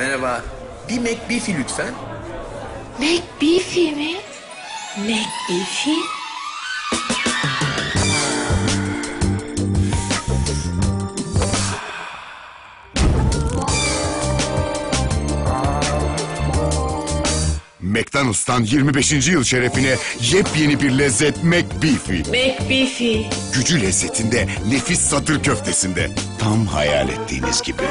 Merhaba. Bir McBeefy lütfen. McBeefy mi? McBeefy? McDonald's'tan 25. yıl şerefine yepyeni bir lezzet McBeefy. McBeefy. Gücü lezzetinde, nefis satır köftesinde. Tam hayal ettiğiniz gibi.